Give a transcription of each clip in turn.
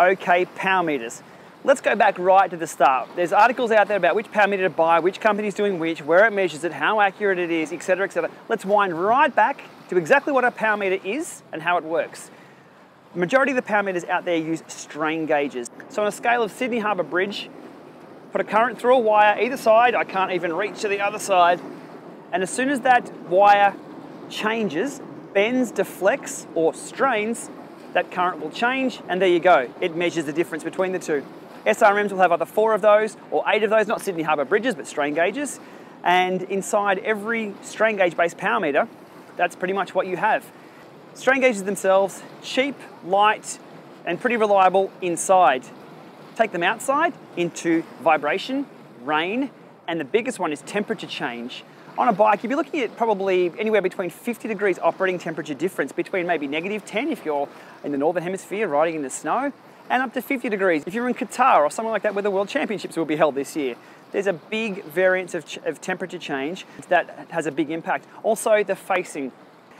OK power meters. Let's go back right to the start. There's articles out there about which power meter to buy, which company's doing which, where it measures it, how accurate it is, etc., etc. Let's wind right back to exactly what a power meter is and how it works. The majority of the power meters out there use strain gauges. So on a scale of Sydney Harbour Bridge, put a current through a wire either side, I can't even reach to the other side, and as soon as that wire changes, bends, deflects, or strains, that current will change, and there you go. It measures the difference between the two. SRMs will have either four of those or eight of those, not Sydney Harbour bridges, but strain gauges. And inside every strain gauge based power meter, that's pretty much what you have. Strain gauges themselves, cheap, light, and pretty reliable inside. Take them outside into vibration, rain, and the biggest one is temperature change. On a bike, you'd be looking at probably anywhere between 50 degrees operating temperature difference between maybe negative 10 if you're in the northern hemisphere riding in the snow, and up to 50 degrees if you're in Qatar or somewhere like that where the World Championships will be held this year. There's a big variance of, of temperature change that has a big impact. Also, the facing.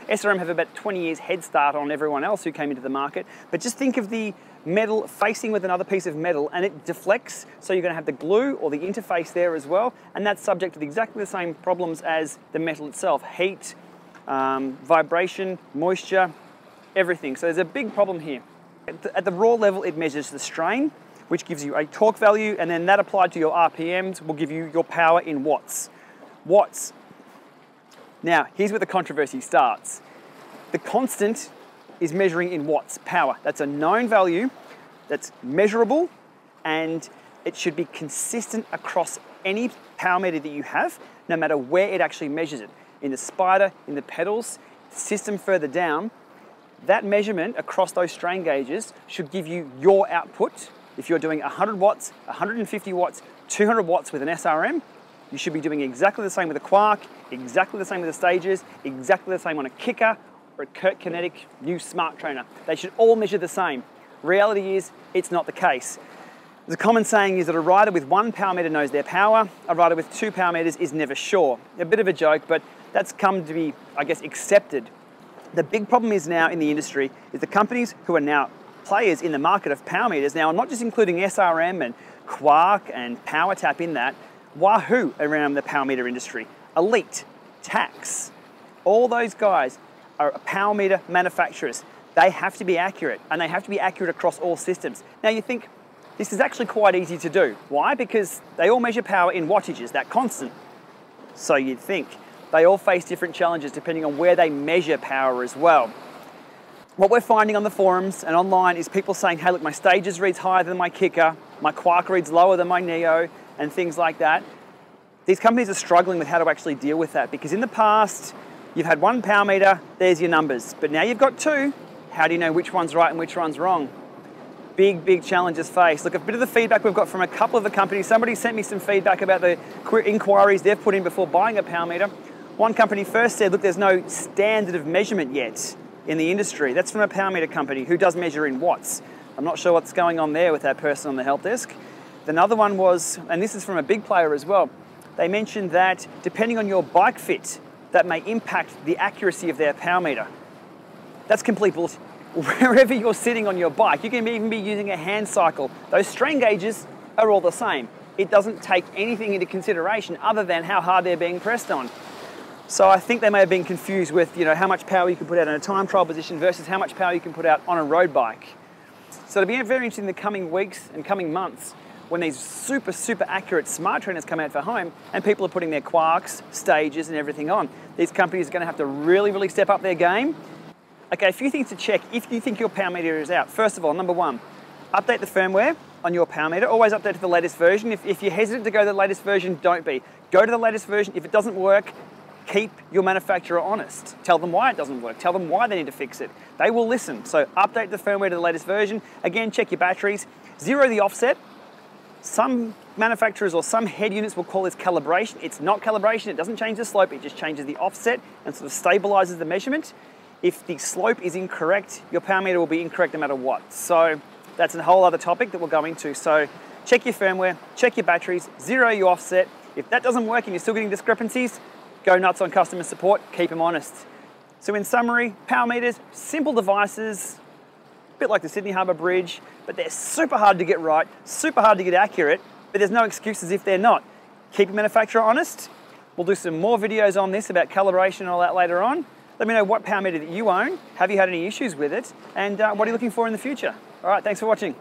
SRM have about 20 years head start on everyone else who came into the market, but just think of the metal facing with another piece of metal and it deflects, so you're going to have the glue or the interface there as well, and that's subject to exactly the same problems as the metal itself heat, um, vibration, moisture, everything. So there's a big problem here. At the, at the raw level, it measures the strain, which gives you a torque value, and then that applied to your RPMs will give you your power in watts. Watts. Now, here's where the controversy starts. The constant is measuring in watts, power. That's a known value that's measurable and it should be consistent across any power meter that you have, no matter where it actually measures it. In the spider, in the pedals, system further down, that measurement across those strain gauges should give you your output. If you're doing 100 watts, 150 watts, 200 watts with an SRM, you should be doing exactly the same with a Quarq, exactly the same with the stages, exactly the same on a Kickr or a Kurt Kinetic new smart trainer. They should all measure the same. Reality is, it's not the case. The common saying is that a rider with one power meter knows their power, a rider with two power meters is never sure. A bit of a joke, but that's come to be, I guess, accepted. The big problem is now in the industry is the companies who are now players in the market of power meters now, I'm not just including SRM and Quarq and PowerTap in that, Wahoo around the power meter industry, Elite, Tacx, all those guys are power meter manufacturers. They have to be accurate and they have to be accurate across all systems. Now you think this is actually quite easy to do. Why? Because they all measure power in wattages, that constant. So you'd think. They all face different challenges depending on where they measure power as well. What we're finding on the forums and online is people saying, hey, look, my stages reads higher than my Kickr, my Quarq reads lower than my Neo, and things like that. These companies are struggling with how to actually deal with that because in the past, You've had one power meter, there's your numbers. But now you've got two, how do you know which one's right and which one's wrong? Big, big challenges faced. Look, a bit of the feedback we've got from a couple of the companies. Somebody sent me some feedback about the inquiries they've put in before buying a power meter. One company first said, look, there's no standard of measurement yet in the industry. That's from a power meter company who does measure in watts. I'm not sure what's going on there with that person on the help desk. Another one was, and this is from a big player as well, they mentioned that depending on your bike fit, that may impact the accuracy of their power meter. That's complete bullshit. Wherever you're sitting on your bike, you can even be using a hand cycle. Those strain gauges are all the same. It doesn't take anything into consideration other than how hard they're being pressed on. So I think they may have been confused with you know, how much power you can put out in a time trial position versus how much power you can put out on a road bike. So it'll be very interesting in the coming weeks and coming months when these super, super accurate smart trainers come out for home and people are putting their Quarqs, stages, and everything on. These companies are going to have to really, really step up their game. Okay, a few things to check if you think your power meter is out. First of all, number one, update the firmware on your power meter. Always update to the latest version. If, if you're hesitant to go to the latest version, don't be. Go to the latest version. If it doesn't work, keep your manufacturer honest. Tell them why it doesn't work. Tell them why they need to fix it. They will listen. So update the firmware to the latest version. Again, check your batteries. Zero the offset. Some manufacturers or some head units will call this calibration. It's not calibration, it doesn't change the slope, it just changes the offset and sort of stabilizes the measurement. If the slope is incorrect, your power meter will be incorrect no matter what. So that's a whole other topic that we'll go into. So check your firmware, check your batteries, zero your offset. If that doesn't work and you're still getting discrepancies, go nuts on customer support, keep them honest. So in summary, power meters, simple devices, bit like the Sydney Harbour Bridge, but they're super hard to get right, super hard to get accurate, but there's no excuses if they're not. Keep your manufacturer honest. We'll do some more videos on this about calibration and all that later on. Let me know what power meter that you own. Have you had any issues with it? And uh, what are you looking for in the future? All right, thanks for watching.